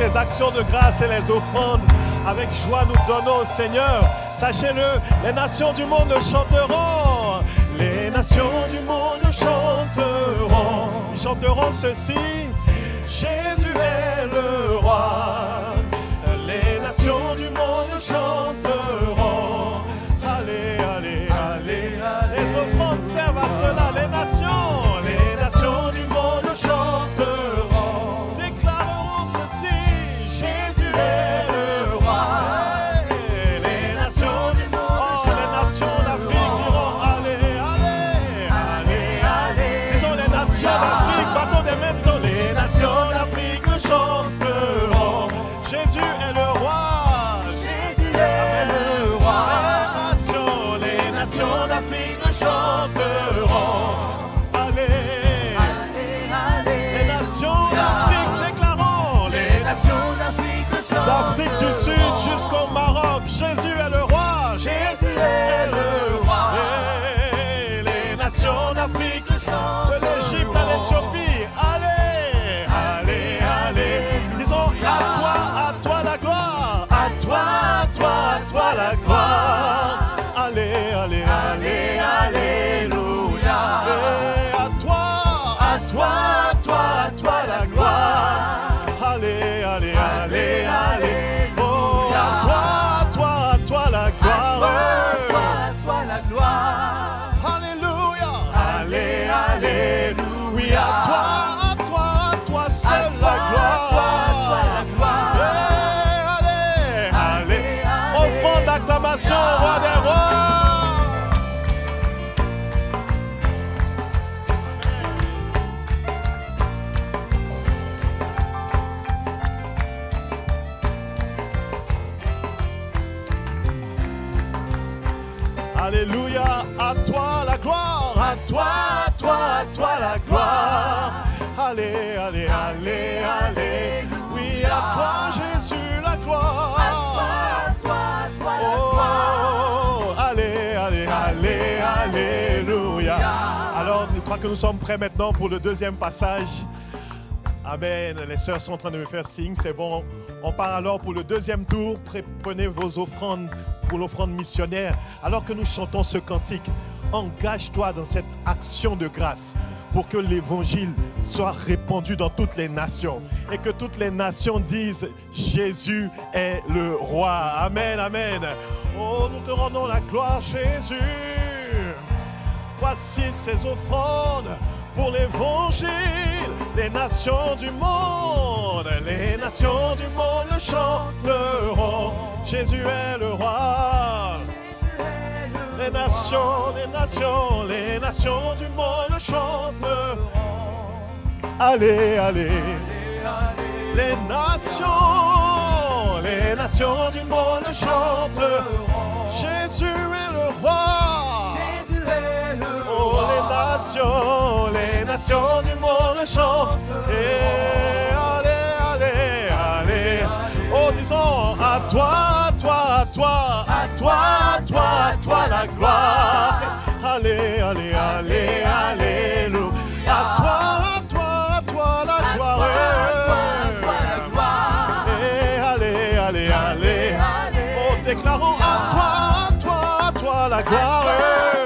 les actions de grâce et les offrandes, avec joie nous donnons au Seigneur. Sachez-le, les nations du monde chanteront. Les nations du monde chanteront. Ils chanteront ceci. Jésus est le roi. d'Afrique du Sud jusqu'au Maroc, Jésus est le roi. Jésus est le roi. Les nations d'Afrique, de l'Égypte à l'Éthiopie, à toi, à toi, à toi seul la gloire. allez, allez. Offrande d'acclamation, roi des rois. Alléluia, à toi la gloire, à toi, à toi, à toi la gloire. Allez, allez, allez, allez. Oui, à toi Jésus la gloire. Toi, toi, toi la gloire. Oh, allez, allez, allez, alléluia. Alors, je crois que nous sommes prêts maintenant pour le deuxième passage. Amen. Les sœurs sont en train de me faire signe. C'est bon. On part alors pour le deuxième tour. Prenez vos offrandes pour l'offrande missionnaire. Alors que nous chantons ce cantique, engage-toi dans cette action de grâce pour que l'évangile soit répandu dans toutes les nations et que toutes les nations disent Jésus est le roi. Amen, amen. Oh, nous te rendons la gloire, Jésus. Voici ces offrandes pour l'évangile, les nations du monde, les nations du monde le chanteront. Jésus est le roi. Les nations, les nations, les nations du monde chanteront. Allez, allez. Les nations, les nations du monde chanteront. Jésus est le roi. Jésus est le Oh, les nations, les nations du monde chantent. La gloire. Allez, allez, allez, alléluia. À toi, à toi, à toi la gloire. Et allez, allez, allez. Oh, déclarons à toi, à toi, à toi la gloire.